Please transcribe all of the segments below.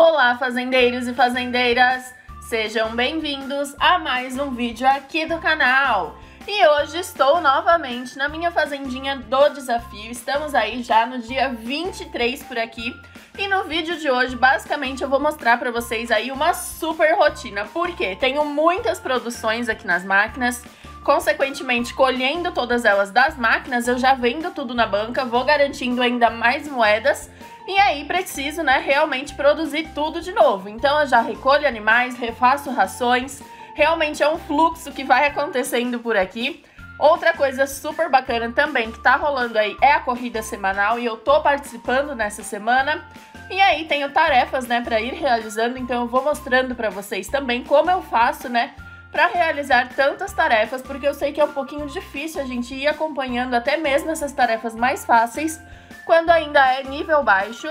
Olá, fazendeiros e fazendeiras! Sejam bem-vindos a mais um vídeo aqui do canal. E hoje estou novamente na minha fazendinha do desafio. Estamos aí já no dia 23 por aqui. E no vídeo de hoje, basicamente, eu vou mostrar para vocês aí uma super rotina. Por quê? Tenho muitas produções aqui nas máquinas. Consequentemente, colhendo todas elas das máquinas, eu já vendo tudo na banca, vou garantindo ainda mais moedas e aí preciso, né, realmente produzir tudo de novo. Então eu já recolho animais, refaço rações. Realmente é um fluxo que vai acontecendo por aqui. Outra coisa super bacana também que tá rolando aí é a corrida semanal e eu tô participando nessa semana. E aí tenho tarefas, né, para ir realizando, então eu vou mostrando para vocês também como eu faço, né, para realizar tantas tarefas, porque eu sei que é um pouquinho difícil a gente ir acompanhando até mesmo essas tarefas mais fáceis quando ainda é nível baixo.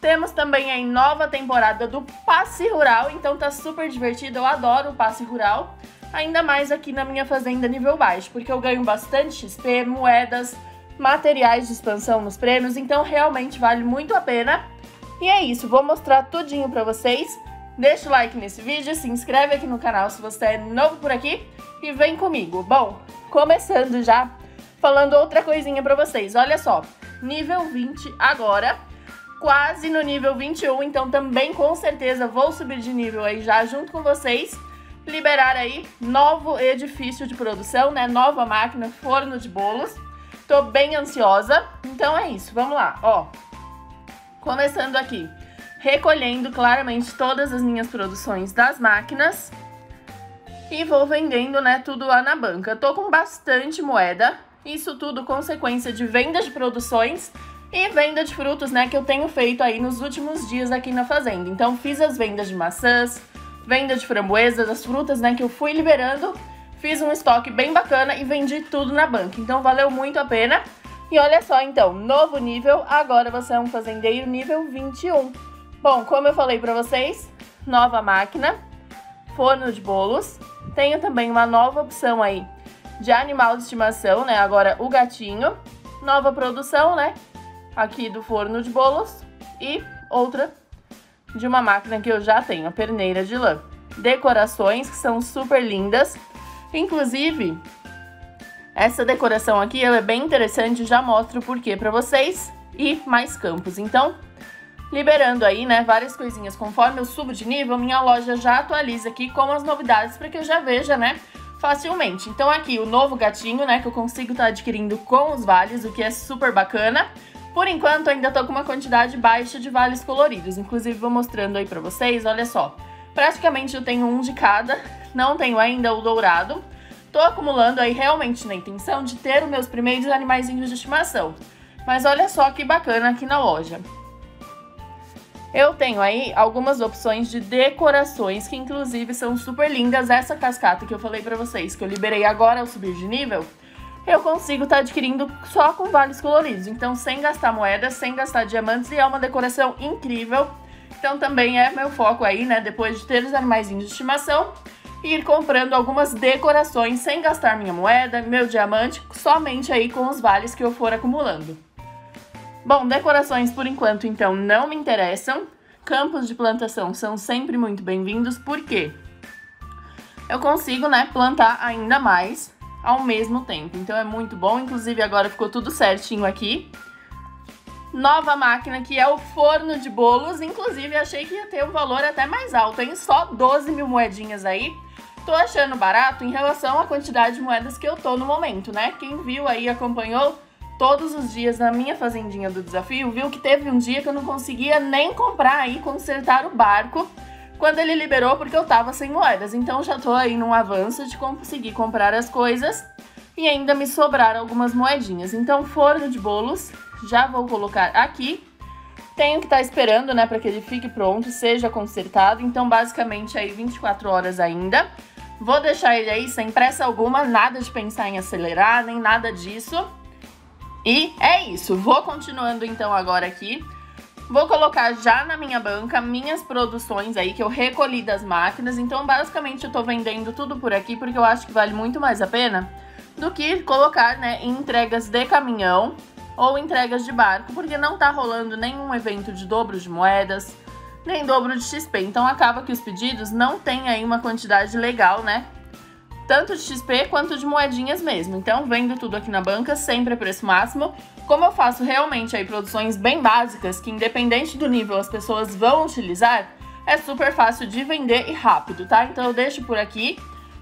Temos também a nova temporada do Passe Rural, então tá super divertido, eu adoro o Passe Rural. Ainda mais aqui na minha fazenda nível baixo, porque eu ganho bastante XP, moedas, materiais de expansão nos prêmios, então realmente vale muito a pena. E é isso, vou mostrar tudinho pra vocês. Deixa o like nesse vídeo, se inscreve aqui no canal se você é novo por aqui e vem comigo. Bom, começando já, falando outra coisinha pra vocês, olha só nível 20 agora, quase no nível 21, então também com certeza vou subir de nível aí já junto com vocês. Liberar aí novo edifício de produção, né? Nova máquina, forno de bolos. Tô bem ansiosa. Então é isso, vamos lá, ó. Começando aqui, recolhendo claramente todas as minhas produções das máquinas. E vou vendendo, né, tudo lá na banca. Tô com bastante moeda, isso tudo consequência de venda de produções e venda de frutos, né, que eu tenho feito aí nos últimos dias aqui na fazenda. Então fiz as vendas de maçãs, venda de framboesas, as frutas, né, que eu fui liberando. Fiz um estoque bem bacana e vendi tudo na banca. Então valeu muito a pena. E olha só, então, novo nível, agora você é um fazendeiro nível 21. Bom, como eu falei para vocês, nova máquina, forno de bolos. Tenho também uma nova opção aí de animal de estimação, né? Agora o gatinho. Nova produção, né? Aqui do forno de bolos. E outra de uma máquina que eu já tenho, a perneira de lã. Decorações que são super lindas. Inclusive, essa decoração aqui é bem interessante, já mostro o porquê para vocês. E mais campos. Então, liberando aí, né, várias coisinhas. Conforme eu subo de nível, minha loja já atualiza aqui com as novidades para que eu já veja, né, facilmente. Então aqui o novo gatinho, né, que eu consigo estar tá adquirindo com os vales, o que é super bacana. Por enquanto ainda tô com uma quantidade baixa de vales coloridos, inclusive vou mostrando aí pra vocês, olha só. Praticamente eu tenho um de cada, não tenho ainda o dourado. Tô acumulando aí realmente na intenção de ter os meus primeiros animaizinhos de estimação. Mas olha só que bacana aqui na loja. Eu tenho aí algumas opções de decorações que inclusive são super lindas. Essa cascata que eu falei pra vocês, que eu liberei agora ao subir de nível, eu consigo estar tá adquirindo só com vales coloridos. Então sem gastar moedas, sem gastar diamantes e é uma decoração incrível. Então também é meu foco aí, né, depois de ter os animaizinhos de estimação, ir comprando algumas decorações sem gastar minha moeda, meu diamante, somente aí com os vales que eu for acumulando. Bom, decorações por enquanto então não me interessam. Campos de plantação são sempre muito bem-vindos, porque eu consigo, né, plantar ainda mais ao mesmo tempo. Então é muito bom, inclusive agora ficou tudo certinho aqui. Nova máquina que é o forno de bolos, inclusive achei que ia ter um valor até mais alto, hein? Só 12 mil moedinhas aí. Tô achando barato em relação à quantidade de moedas que eu tô no momento, né? Quem viu aí, acompanhou, todos os dias na minha fazendinha do desafio, viu que teve um dia que eu não conseguia nem comprar e consertar o barco quando ele liberou porque eu tava sem moedas. Então já tô aí num avanço de conseguir comprar as coisas e ainda me sobraram algumas moedinhas. Então forno de bolos já vou colocar aqui. Tenho que estar tá esperando, né, para que ele fique pronto, seja consertado. Então basicamente aí 24 horas ainda. Vou deixar ele aí sem pressa alguma, nada de pensar em acelerar, nem nada disso. E é isso, vou continuando então agora aqui. Vou colocar já na minha banca minhas produções aí que eu recolhi das máquinas. Então, basicamente, eu tô vendendo tudo por aqui porque eu acho que vale muito mais a pena do que colocar, né, em entregas de caminhão ou entregas de barco, porque não tá rolando nenhum evento de dobro de moedas, nem dobro de XP. Então acaba que os pedidos não têm aí uma quantidade legal, né? Tanto de XP quanto de moedinhas mesmo. Então vendo tudo aqui na banca, sempre a preço máximo. Como eu faço realmente aí produções bem básicas, que independente do nível as pessoas vão utilizar, é super fácil de vender e rápido, tá? Então eu deixo por aqui.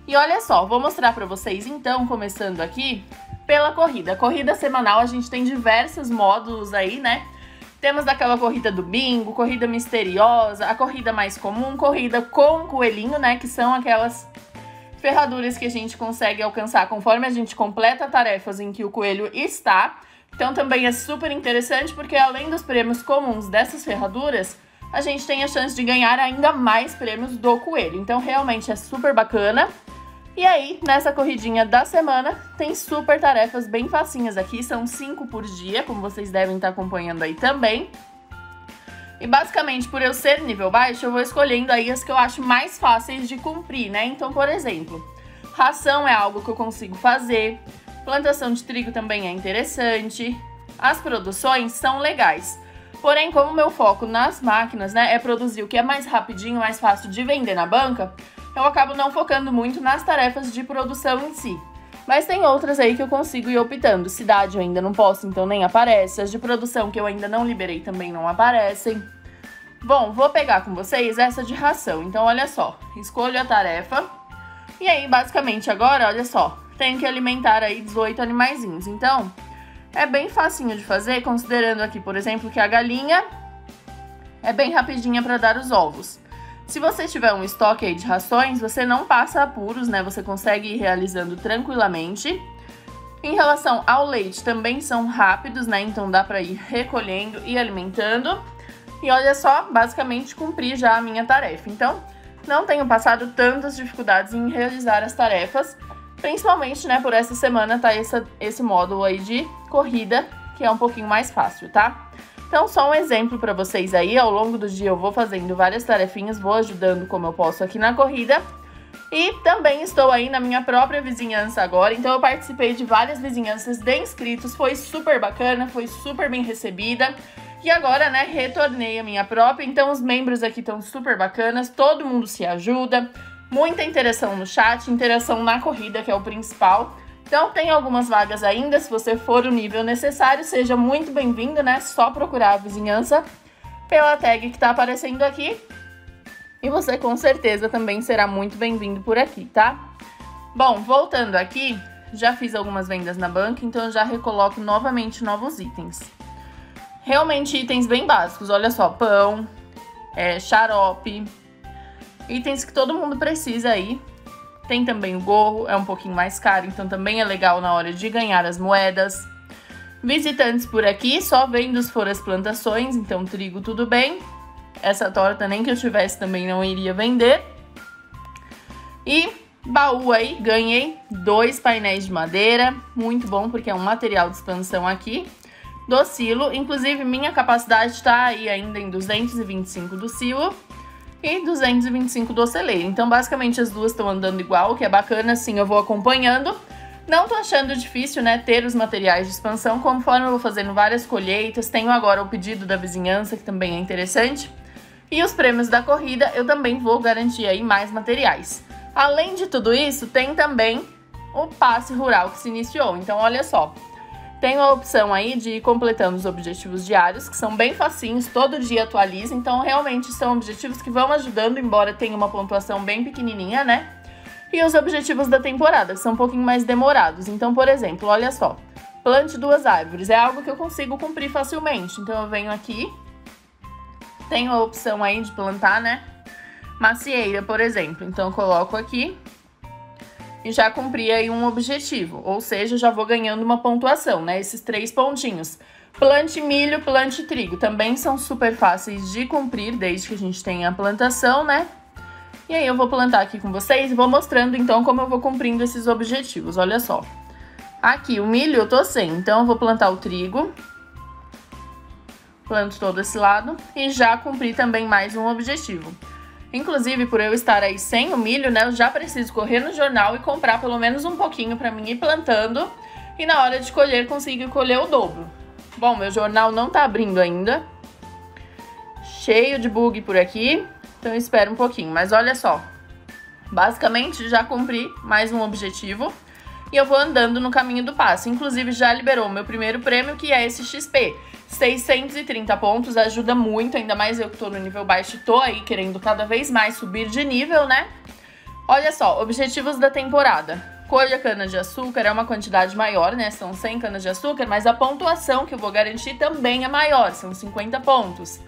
E olha só, vou mostrar pra vocês então, começando aqui, pela corrida. Corrida semanal, a gente tem diversos módulos aí, né? Temos daquela corrida do bingo, corrida misteriosa, a corrida mais comum, corrida com coelhinho, né? Que são aquelas ferraduras que a gente consegue alcançar conforme a gente completa tarefas em que o coelho está. Então também é super interessante porque além dos prêmios comuns dessas ferraduras, a gente tem a chance de ganhar ainda mais prêmios do coelho. Então realmente é super bacana. E aí, nessa corridinha da semana, tem super tarefas bem facinhas aqui, são cinco por dia, como vocês devem estar acompanhando aí também. E basicamente, por eu ser nível baixo, eu vou escolhendo aí as que eu acho mais fáceis de cumprir, né? Então, por exemplo, ração é algo que eu consigo fazer, plantação de trigo também é interessante, as produções são legais. Porém, como meu foco nas máquinas, né, é produzir o que é mais rapidinho, mais fácil de vender na banca, eu acabo não focando muito nas tarefas de produção em si. Mas tem outras aí que eu consigo ir optando. Cidade eu ainda não posso, então nem aparece. As de produção que eu ainda não liberei também não aparecem. Bom, vou pegar com vocês essa de ração. Então, olha só, escolho a tarefa. E aí, basicamente, agora, olha só, tenho que alimentar aí 18 animaizinhos. Então, é bem facinho de fazer, considerando aqui, por exemplo, que a galinha é bem rapidinha para dar os ovos. Se você tiver um estoque aí de rações, você não passa apuros, né? Você consegue ir realizando tranquilamente. Em relação ao leite, também são rápidos, né? Então dá para ir recolhendo e alimentando. E olha só, basicamente cumpri já a minha tarefa. Então, não tenho passado tantas dificuldades em realizar as tarefas, principalmente, né, por essa semana tá essa, esse módulo aí de corrida, que é um pouquinho mais fácil, tá? Então, só um exemplo para vocês aí, ao longo do dia eu vou fazendo várias tarefinhas, vou ajudando como eu posso aqui na corrida. E também estou aí na minha própria vizinhança agora, então eu participei de várias vizinhanças de inscritos, foi super bacana, foi super bem recebida. E agora, né, retornei a minha própria, então os membros aqui estão super bacanas, todo mundo se ajuda, muita interação no chat, interação na corrida, que é o principal. Então tem algumas vagas ainda, se você for o nível necessário, seja muito bem-vindo, né? Só procurar a vizinhança pela tag que tá aparecendo aqui. E você com certeza também será muito bem-vindo por aqui, tá? Bom, voltando aqui, já fiz algumas vendas na banca, então eu já recoloco novamente novos itens. Realmente itens bem básicos, olha só, pão, é, xarope, itens que todo mundo precisa aí tem também o gorro, é um pouquinho mais caro, então também é legal na hora de ganhar as moedas. Visitantes por aqui, só vendo se for as plantações, então trigo tudo bem. Essa torta nem que eu tivesse também não iria vender. E baú aí, ganhei dois painéis de madeira, muito bom porque é um material de expansão aqui do silo. Inclusive, minha capacidade está aí ainda em 225 do silo e 225 do celeiro. Então, basicamente, as duas estão andando igual, o que é bacana, assim, eu vou acompanhando. Não tô achando difícil, né, ter os materiais de expansão, conforme eu vou fazendo várias colheitas. Tenho agora o pedido da vizinhança, que também é interessante. E os prêmios da corrida, eu também vou garantir aí mais materiais. Além de tudo isso, tem também o passe rural que se iniciou. Então, olha só, tem a opção aí de ir completando os objetivos diários, que são bem facinhos, todo dia atualiza, então realmente são objetivos que vão ajudando, embora tenha uma pontuação bem pequenininha, né? E os objetivos da temporada, que são um pouquinho mais demorados. Então, por exemplo, olha só, plante duas árvores, é algo que eu consigo cumprir facilmente. Então eu venho aqui, tenho a opção aí de plantar, né? Macieira, por exemplo. Então eu coloco aqui, e já cumpri aí um objetivo, ou seja, já vou ganhando uma pontuação, né? Esses três pontinhos. Plante milho, plante trigo, também são super fáceis de cumprir, desde que a gente tenha a plantação, né? E aí eu vou plantar aqui com vocês e vou mostrando então como eu vou cumprindo esses objetivos, olha só. Aqui o milho eu tô sem, então eu vou plantar o trigo. Planto todo esse lado e já cumpri também mais um objetivo. Inclusive, por eu estar aí sem o milho, né, eu já preciso correr no jornal e comprar pelo menos um pouquinho para mim ir plantando e na hora de colher consigo colher o dobro. Bom, meu jornal não tá abrindo ainda. cheio de bug por aqui, então espera um pouquinho. Mas olha só, basicamente já cumpri mais um objetivo e eu vou andando no caminho do passe. Inclusive já liberou o meu primeiro prêmio, que é esse XP. 630 pontos, ajuda muito, ainda mais eu que tô no nível baixo tô aí querendo cada vez mais subir de nível, né? Olha só, objetivos da temporada. Colha cana-de-açúcar é uma quantidade maior, né? São 100 canas-de-açúcar, mas a pontuação que eu vou garantir também é maior, são 50 pontos.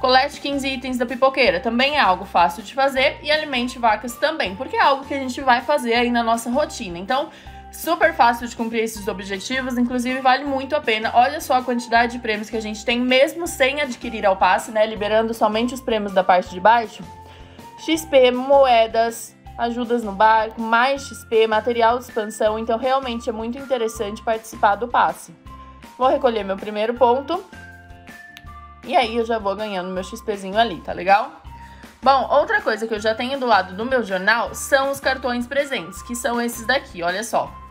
Colete 15 itens da pipoqueira, também é algo fácil de fazer e alimente vacas também, porque é algo que a gente vai fazer aí na nossa rotina. Então, Super fácil de cumprir esses objetivos, inclusive vale muito a pena. Olha só a quantidade de prêmios que a gente tem, mesmo sem adquirir ao passe, né? Liberando somente os prêmios da parte de baixo. XP, moedas, ajudas no barco, mais XP, material de expansão. Então, realmente é muito interessante participar do passe. Vou recolher meu primeiro ponto. E aí eu já vou ganhando meu XPzinho ali, tá legal? Bom, outra coisa que eu já tenho do lado do meu jornal são os cartões presentes, que são esses daqui, olha só.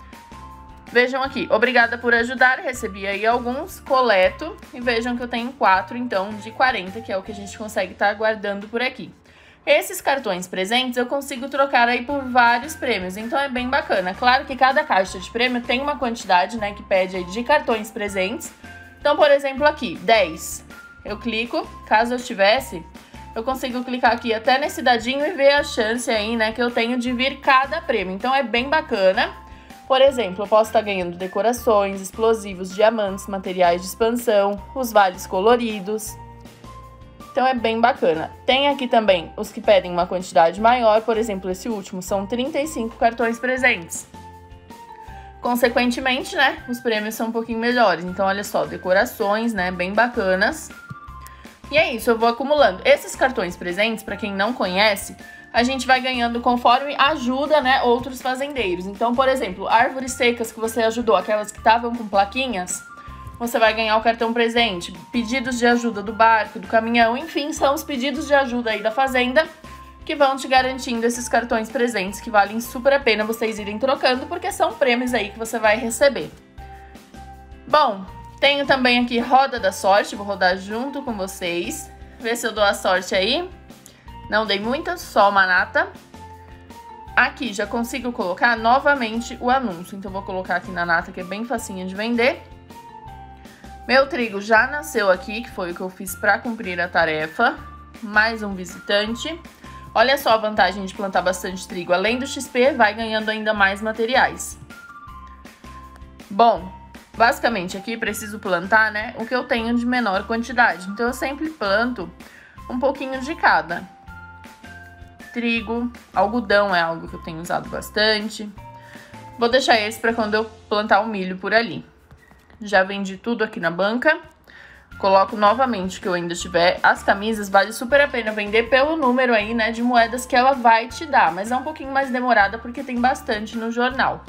Vejam aqui, obrigada por ajudar, recebi aí alguns, coleto, e vejam que eu tenho quatro, então, de 40, que é o que a gente consegue estar tá guardando por aqui. Esses cartões presentes eu consigo trocar aí por vários prêmios, então é bem bacana. Claro que cada caixa de prêmio tem uma quantidade, né, que pede aí de cartões presentes. Então, por exemplo, aqui, 10. Eu clico, caso eu tivesse, eu consigo clicar aqui até nesse dadinho e ver a chance aí, né, que eu tenho de vir cada prêmio. Então é bem bacana. Por exemplo, eu posso estar ganhando decorações, explosivos, diamantes, materiais de expansão, os vales coloridos. Então é bem bacana. Tem aqui também os que pedem uma quantidade maior, por exemplo, esse último são 35 cartões presentes. Consequentemente, né, os prêmios são um pouquinho melhores. Então, olha só, decorações, né, bem bacanas. E é isso, eu vou acumulando. Esses cartões presentes, para quem não conhece, a gente vai ganhando conforme ajuda, né, outros fazendeiros. Então, por exemplo, árvores secas que você ajudou, aquelas que estavam com plaquinhas, você vai ganhar o cartão presente. Pedidos de ajuda do barco, do caminhão, enfim, são os pedidos de ajuda aí da fazenda que vão te garantindo esses cartões presentes que valem super a pena vocês irem trocando, porque são prêmios aí que você vai receber. Bom, tenho também aqui roda da sorte, vou rodar junto com vocês, ver se eu dou a sorte aí. Não dei muita, só uma nata. Aqui já consigo colocar novamente o anúncio. Então, vou colocar aqui na nata, que é bem facinha de vender. Meu trigo já nasceu aqui, que foi o que eu fiz para cumprir a tarefa. Mais um visitante. Olha só a vantagem de plantar bastante trigo. Além do XP, vai ganhando ainda mais materiais. Bom, basicamente aqui preciso plantar, né, o que eu tenho de menor quantidade. Então, eu sempre planto um pouquinho de cada trigo, algodão é algo que eu tenho usado bastante. Vou deixar esse para quando eu plantar o milho por ali. Já vendi tudo aqui na banca. Coloco novamente que eu ainda tiver. As camisas vale super a pena vender pelo número aí, né, de moedas que ela vai te dar. Mas é um pouquinho mais demorada porque tem bastante no jornal.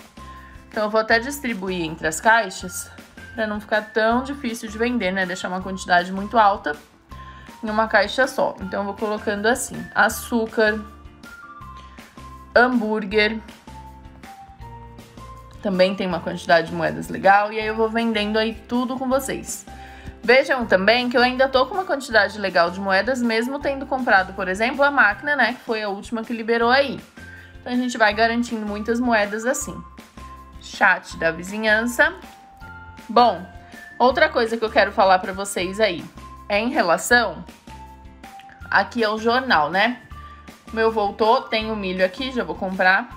Então eu vou até distribuir entre as caixas para não ficar tão difícil de vender, né? Deixar uma quantidade muito alta em uma caixa só. Então eu vou colocando assim: açúcar, hambúrguer. Também tem uma quantidade de moedas legal. E aí eu vou vendendo aí tudo com vocês. Vejam também que eu ainda tô com uma quantidade legal de moedas, mesmo tendo comprado, por exemplo, a máquina, né? Que foi a última que liberou aí. Então a gente vai garantindo muitas moedas assim. Chat da vizinhança. Bom, outra coisa que eu quero falar para vocês aí é em relação aqui ao jornal, né? Meu voltou, tem o milho aqui, já vou comprar.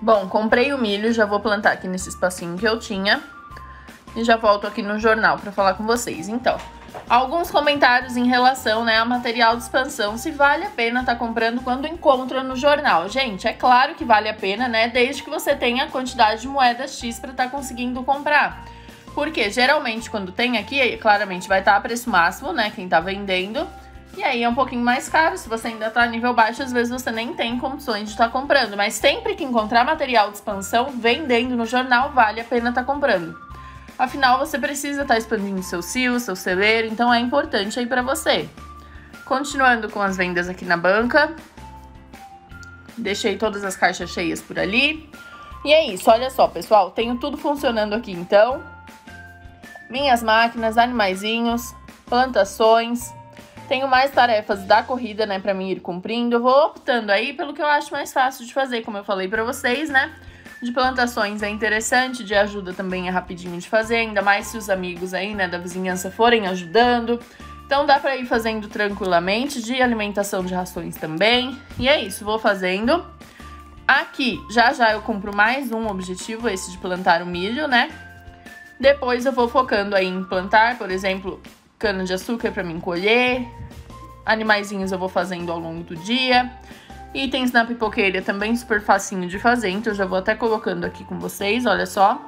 Bom, comprei o milho, já vou plantar aqui nesse espacinho que eu tinha. E já volto aqui no jornal para falar com vocês. Então, alguns comentários em relação né, a material de expansão, se vale a pena estar tá comprando quando encontra no jornal. Gente, é claro que vale a pena, né? Desde que você tenha a quantidade de moedas X para estar tá conseguindo comprar. Porque geralmente quando tem aqui, claramente vai estar tá a preço máximo, né? Quem tá vendendo. E aí é um pouquinho mais caro, se você ainda tá nível baixo, às vezes você nem tem condições de estar tá comprando. Mas sempre que encontrar material de expansão vendendo no jornal, vale a pena estar tá comprando. Afinal, você precisa estar tá expandindo seu CIO, seu celeiro, então é importante aí para você. Continuando com as vendas aqui na banca. Deixei todas as caixas cheias por ali. E é isso, olha só, pessoal, tenho tudo funcionando aqui então. Minhas máquinas, animaizinhos, plantações, Tenho mais tarefas da corrida, né, pra mim ir cumprindo. Eu vou optando aí pelo que eu acho mais fácil de fazer, como eu falei pra vocês, né? De plantações é interessante, de ajuda também é rapidinho de fazer, ainda mais se os amigos aí, né, da vizinhança forem ajudando. Então dá pra ir fazendo tranquilamente, de alimentação de rações também. E é isso, vou fazendo. Aqui, já já eu cumpro mais um objetivo, esse de plantar o milho, né? Depois eu vou focando aí em plantar, por exemplo, cana de açúcar para mim colher. Animaizinhos eu vou fazendo ao longo do dia. Itens na pipoqueira também super facinho de fazer, então eu já vou até colocando aqui com vocês, olha só.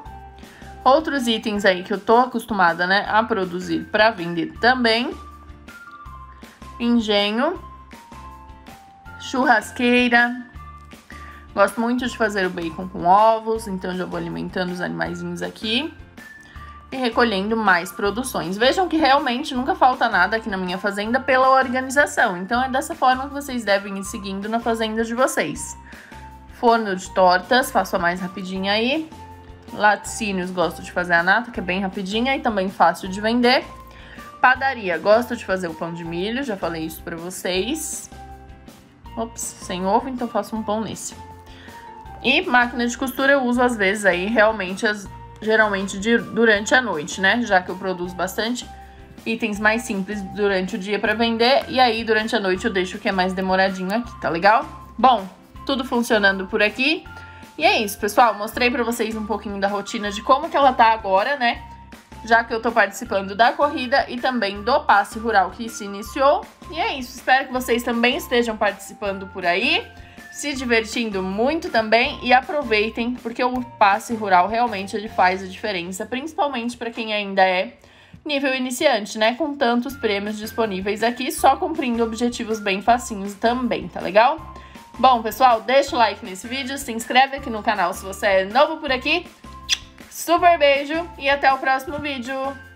Outros itens aí que eu tô acostumada, né, a produzir para vender também. Engenho. Churrasqueira. Gosto muito de fazer o bacon com ovos, então já vou alimentando os animaizinhos aqui e recolhendo mais produções. Vejam que realmente nunca falta nada aqui na minha fazenda pela organização. Então é dessa forma que vocês devem ir seguindo na fazenda de vocês. Forno de tortas, faço a mais rapidinha aí. Laticínios, gosto de fazer a nata, que é bem rapidinha e também fácil de vender. Padaria, gosto de fazer o pão de milho, já falei isso pra vocês. Ops, sem ovo, então faço um pão nesse. E máquina de costura eu uso às vezes aí, realmente, as, geralmente de, durante a noite, né? Já que eu produzo bastante itens mais simples durante o dia para vender. E aí, durante a noite, eu deixo o que é mais demoradinho aqui, tá legal? Bom, tudo funcionando por aqui. E é isso, pessoal. Mostrei pra vocês um pouquinho da rotina de como que ela tá agora, né? Já que eu tô participando da corrida e também do passe rural que se iniciou. E é isso, espero que vocês também estejam participando por aí se divertindo muito também e aproveitem, porque o passe rural realmente ele faz a diferença, principalmente para quem ainda é nível iniciante, né? Com tantos prêmios disponíveis aqui, só cumprindo objetivos bem facinhos também, tá legal? Bom, pessoal, deixa o like nesse vídeo, se inscreve aqui no canal se você é novo por aqui. Super beijo e até o próximo vídeo!